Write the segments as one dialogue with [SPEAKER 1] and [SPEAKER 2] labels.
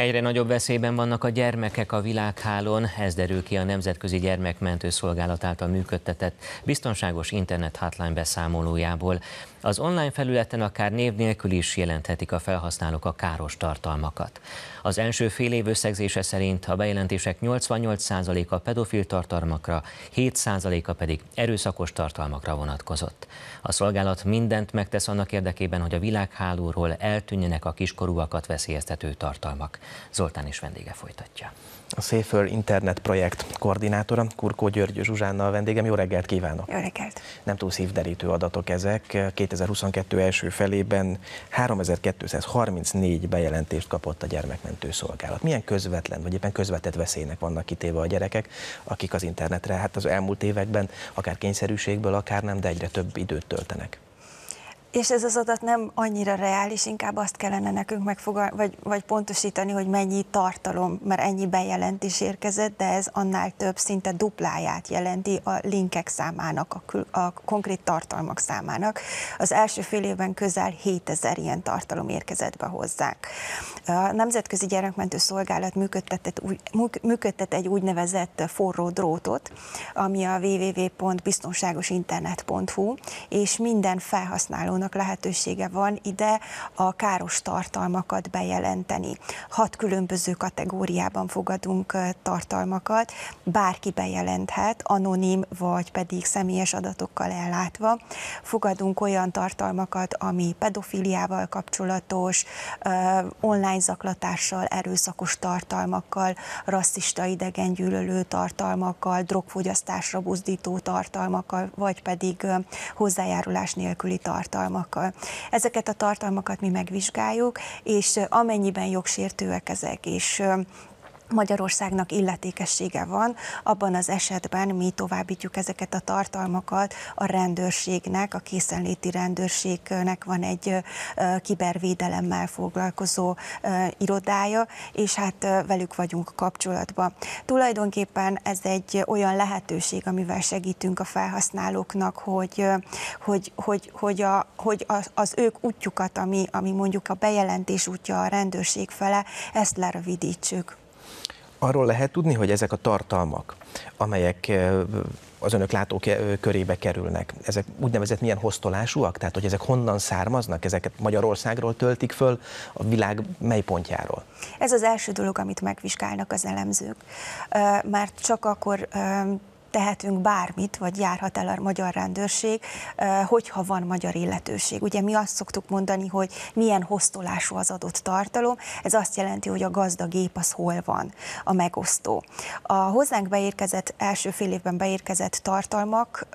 [SPEAKER 1] Egyre nagyobb veszélyben vannak a gyermekek a világhálón, ez derül ki a Nemzetközi Gyermekmentő Szolgálat által működtetett biztonságos internet hotline beszámolójából. Az online felületen akár név nélkül is jelenthetik a felhasználók a káros tartalmakat. Az első fél év összegzése szerint a bejelentések 88%-a pedofil tartalmakra, 7%-a pedig erőszakos tartalmakra vonatkozott. A szolgálat mindent megtesz annak érdekében, hogy a világhálóról eltűnjenek a kiskorúakat veszélyeztető tartalmak. Zoltán is vendége folytatja.
[SPEAKER 2] A Safer Internet projekt koordinátora, Kurkó György Zsuzsánna a vendégem. Jó reggelt kívánok!
[SPEAKER 3] Jó reggelt!
[SPEAKER 2] Nem túl szívderítő adatok ezek. 2022 első felében 3234 bejelentést kapott a gyermekmentő szolgálat. Milyen közvetlen, vagy éppen közvetett veszélynek vannak kitéve a gyerekek, akik az internetre hát az elmúlt években akár kényszerűségből, akár nem, de egyre több időt töltenek?
[SPEAKER 3] És ez az adat nem annyira reális, inkább azt kellene nekünk megfogal, vagy, vagy pontosítani, hogy mennyi tartalom, mert ennyi bejelentés érkezett, de ez annál több, szinte dupláját jelenti a linkek számának, a, kül, a konkrét tartalmak számának. Az első fél évben közel 7000 ilyen tartalom érkezett be hozzánk. A Nemzetközi Gyermekmentő Szolgálat működtetett, működtet egy úgynevezett forró drótot, ami a www.biztonságosinternet.hu, és minden felhasználó fogyasztónak lehetősége van ide a káros tartalmakat bejelenteni. Hat különböző kategóriában fogadunk tartalmakat, bárki bejelenthet, anonim vagy pedig személyes adatokkal ellátva. Fogadunk olyan tartalmakat, ami pedofiliával kapcsolatos, online zaklatással, erőszakos tartalmakkal, rasszista idegengyűlölő tartalmakkal, drogfogyasztásra buzdító tartalmakkal, vagy pedig hozzájárulás nélküli tartalmakkal tartalmakkal. Ezeket a tartalmakat mi megvizsgáljuk, és amennyiben jogsértőek ezek, és Magyarországnak illetékessége van, abban az esetben mi továbbítjuk ezeket a tartalmakat a rendőrségnek, a készenléti rendőrségnek van egy kibervédelemmel foglalkozó irodája, és hát velük vagyunk kapcsolatban. Tulajdonképpen ez egy olyan lehetőség, amivel segítünk a felhasználóknak, hogy, hogy, hogy, hogy, a, hogy az ők útjukat, ami, ami mondjuk a bejelentés útja a rendőrség fele, ezt lerövidítsük.
[SPEAKER 2] Arról lehet tudni, hogy ezek a tartalmak, amelyek az önök látók körébe kerülnek, ezek úgynevezett milyen hoztolásúak? Tehát, hogy ezek honnan származnak? Ezeket Magyarországról töltik föl, a világ mely pontjáról?
[SPEAKER 3] Ez az első dolog, amit megvizsgálnak az elemzők. Mert csak akkor tehetünk bármit, vagy járhat el a magyar rendőrség, hogyha van magyar illetőség. Ugye mi azt szoktuk mondani, hogy milyen hoztolású az adott tartalom, ez azt jelenti, hogy a gazdagép az hol van, a megosztó. A hozzánk beérkezett, első fél évben beérkezett tartalmak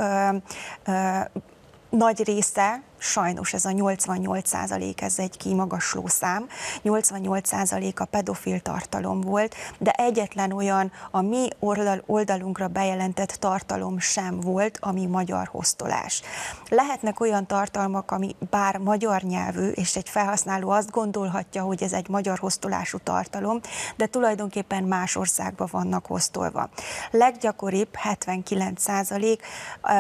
[SPEAKER 3] nagy része sajnos ez a 88 százalék, ez egy kimagasló szám, 88 százalék a pedofil tartalom volt, de egyetlen olyan a mi oldal, oldalunkra bejelentett tartalom sem volt, ami magyar hoztolás. Lehetnek olyan tartalmak, ami bár magyar nyelvű, és egy felhasználó azt gondolhatja, hogy ez egy magyar hoztolású tartalom, de tulajdonképpen más országban vannak hoztolva. Leggyakoribb 79 százalék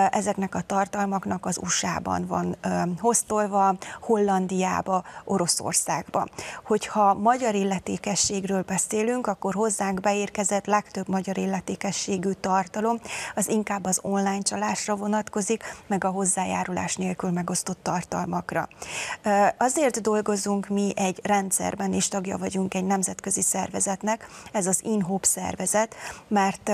[SPEAKER 3] ezeknek a tartalmaknak az USA-ban van hoztolva Hollandiába, Oroszországba. Hogyha magyar illetékességről beszélünk, akkor hozzánk beérkezett legtöbb magyar illetékességű tartalom, az inkább az online csalásra vonatkozik, meg a hozzájárulás nélkül megosztott tartalmakra. Azért dolgozunk mi egy rendszerben, és tagja vagyunk egy nemzetközi szervezetnek, ez az InHope szervezet, mert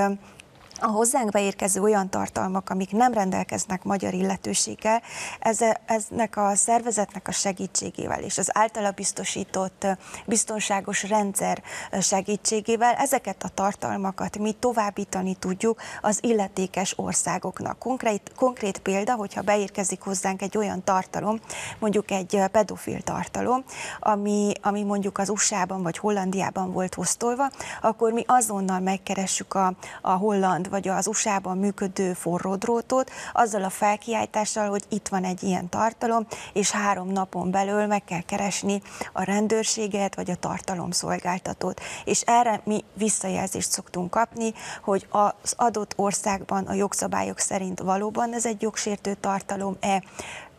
[SPEAKER 3] a hozzánk beérkező olyan tartalmak, amik nem rendelkeznek magyar illetőséggel, ez, eznek a szervezetnek a segítségével és az általa biztosított biztonságos rendszer segítségével ezeket a tartalmakat mi továbbítani tudjuk az illetékes országoknak. Konkrét, konkrét példa, hogyha beérkezik hozzánk egy olyan tartalom, mondjuk egy pedofil tartalom, ami, ami mondjuk az USA-ban vagy Hollandiában volt hoztolva, akkor mi azonnal megkeressük a, a holland vagy az USA-ban működő forródrótot, azzal a felkiáltással, hogy itt van egy ilyen tartalom, és három napon belül meg kell keresni a rendőrséget, vagy a tartalomszolgáltatót. És erre mi visszajelzést szoktunk kapni, hogy az adott országban a jogszabályok szerint valóban ez egy jogsértő tartalom-e,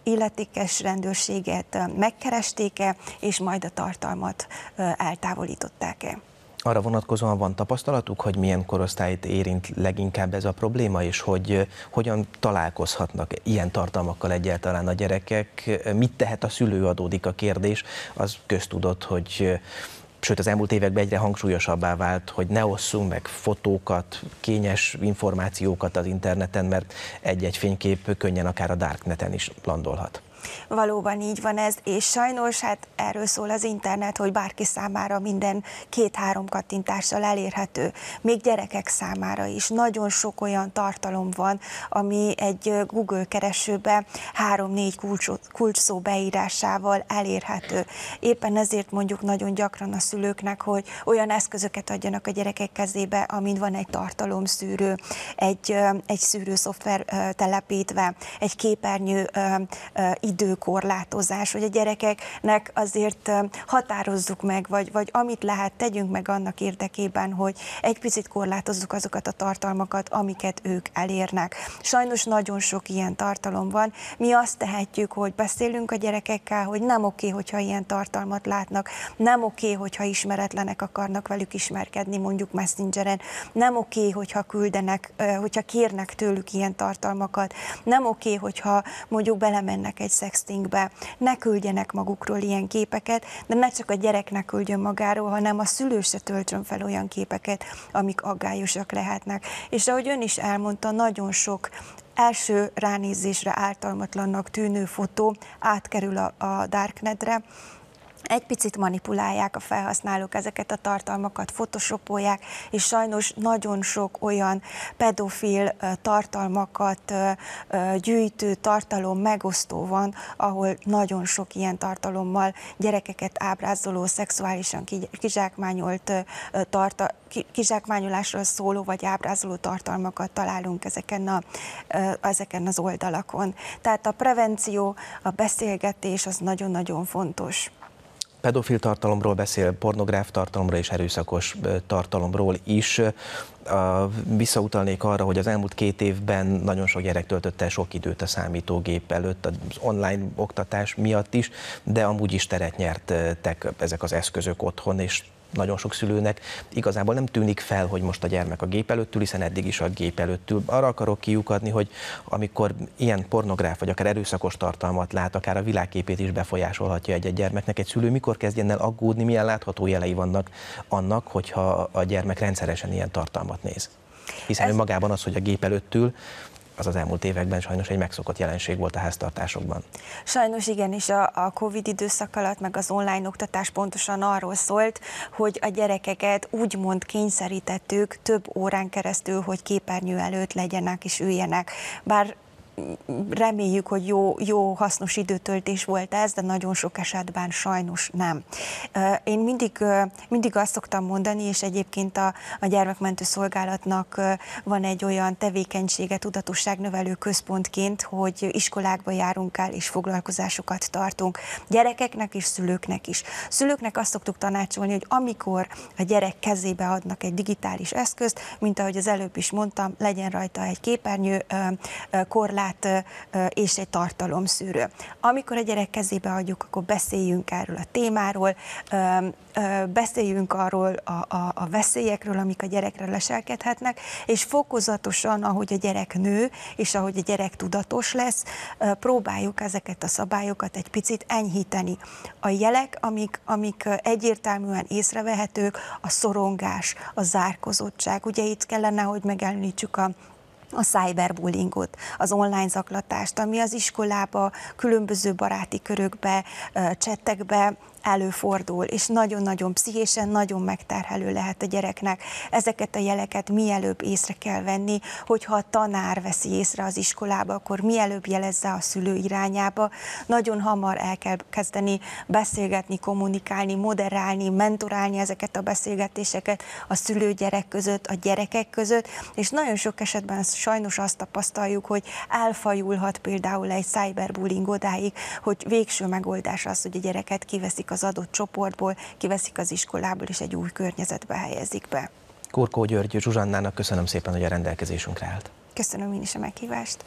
[SPEAKER 3] illetékes rendőrséget megkeresték-e, és majd a tartalmat eltávolították-e.
[SPEAKER 2] Arra vonatkozóan van tapasztalatuk, hogy milyen korosztályt érint leginkább ez a probléma, és hogy hogyan találkozhatnak ilyen tartalmakkal egyáltalán a gyerekek, mit tehet a szülő adódik a kérdés, az köztudott, hogy sőt az elmúlt években egyre hangsúlyosabbá vált, hogy ne osszunk meg fotókat, kényes információkat az interneten, mert egy-egy fénykép könnyen akár a darkneten is landolhat.
[SPEAKER 3] Valóban így van ez, és sajnos hát erről szól az internet, hogy bárki számára minden két-három kattintással elérhető, még gyerekek számára is. Nagyon sok olyan tartalom van, ami egy Google keresőbe három-négy kulcs, kulcs szó beírásával elérhető. Éppen ezért mondjuk nagyon gyakran a szülőknek, hogy olyan eszközöket adjanak a gyerekek kezébe, amint van egy tartalomszűrő, egy, egy szűrőszoftver telepítve, egy képernyő időkorlátozás, hogy a gyerekeknek azért határozzuk meg, vagy, vagy amit lehet, tegyünk meg annak érdekében, hogy egy picit korlátozzuk azokat a tartalmakat, amiket ők elérnek. Sajnos nagyon sok ilyen tartalom van. Mi azt tehetjük, hogy beszélünk a gyerekekkel, hogy nem oké, hogyha ilyen tartalmat látnak, nem oké, hogyha ismeretlenek akarnak velük ismerkedni, mondjuk messengeren, nem oké, hogyha küldenek, hogyha kérnek tőlük ilyen tartalmakat, nem oké, hogyha mondjuk belemennek egy sextingbe, ne küldjenek magukról ilyen képeket, de ne csak a gyereknek küldjön magáról, hanem a szülő se töltsön fel olyan képeket, amik aggályosak lehetnek. És ahogy ön is elmondta, nagyon sok első ránézésre általmatlannak tűnő fotó átkerül a, a darknetre, egy picit manipulálják a felhasználók ezeket a tartalmakat, photoshopolják, és sajnos nagyon sok olyan pedofil tartalmakat gyűjtő tartalom megosztó van, ahol nagyon sok ilyen tartalommal gyerekeket ábrázoló, szexuálisan kizsákmányolt tarta, kizsákmányolásról szóló vagy ábrázoló tartalmakat találunk ezeken, a, ezeken az oldalakon. Tehát a prevenció, a beszélgetés az nagyon-nagyon fontos
[SPEAKER 2] pedofil tartalomról beszél, pornográf tartalomról és erőszakos tartalomról is. Visszautalnék arra, hogy az elmúlt két évben nagyon sok gyerek töltötte sok időt a számítógép előtt, az online oktatás miatt is, de amúgy is teret nyertek ezek az eszközök otthon, és nagyon sok szülőnek igazából nem tűnik fel, hogy most a gyermek a gép előtt ül, hiszen eddig is a gép előtt ül. Arra akarok kiukadni, hogy amikor ilyen pornográf vagy akár erőszakos tartalmat lát, akár a világképét is befolyásolhatja egy-egy gyermeknek, egy szülő mikor kezdjen el aggódni, milyen látható jelei vannak annak, hogyha a gyermek rendszeresen ilyen tartalmat néz. Hiszen Ez... magában az, hogy a gép előtt ül, az az elmúlt években sajnos egy megszokott jelenség volt a háztartásokban.
[SPEAKER 3] Sajnos igen, és a, a Covid időszak alatt, meg az online oktatás pontosan arról szólt, hogy a gyerekeket úgymond kényszerítettük több órán keresztül, hogy képernyő előtt legyenek és üljenek. Bár reméljük, hogy jó, jó, hasznos időtöltés volt ez, de nagyon sok esetben sajnos nem. Én mindig, mindig azt szoktam mondani, és egyébként a, a gyermekmentő szolgálatnak van egy olyan tevékenysége, tudatosságnövelő központként, hogy iskolákba járunk el, és foglalkozásokat tartunk gyerekeknek és szülőknek is. Szülőknek azt szoktuk tanácsolni, hogy amikor a gyerek kezébe adnak egy digitális eszközt, mint ahogy az előbb is mondtam, legyen rajta egy képernyő korlát, korlát és egy tartalomszűrő. Amikor a gyerek kezébe adjuk, akkor beszéljünk erről a témáról, beszéljünk arról a, a, a veszélyekről, amik a gyerekre leselkedhetnek, és fokozatosan, ahogy a gyerek nő, és ahogy a gyerek tudatos lesz, próbáljuk ezeket a szabályokat egy picit enyhíteni. A jelek, amik, amik egyértelműen észrevehetők, a szorongás, a zárkozottság. Ugye itt kellene, hogy megemlítsük a a cyberbullyingot, az online zaklatást, ami az iskolába, különböző baráti körökbe, csettekbe előfordul, és nagyon-nagyon pszichésen, nagyon megterhelő lehet a gyereknek. Ezeket a jeleket mielőbb észre kell venni, hogyha a tanár veszi észre az iskolába, akkor mielőbb jelezze a szülő irányába. Nagyon hamar el kell kezdeni beszélgetni, kommunikálni, moderálni, mentorálni ezeket a beszélgetéseket a szülő-gyerek között, a gyerekek között, és nagyon sok esetben sajnos azt tapasztaljuk, hogy elfajulhat például egy cyberbullying odáig, hogy végső megoldás az, hogy a gyereket kiveszik az adott csoportból, kiveszik az iskolából, és egy új környezetbe helyezik be.
[SPEAKER 2] Korkó György Zsuzsannának köszönöm szépen, hogy a rendelkezésünkre állt.
[SPEAKER 3] Köszönöm én is a meghívást.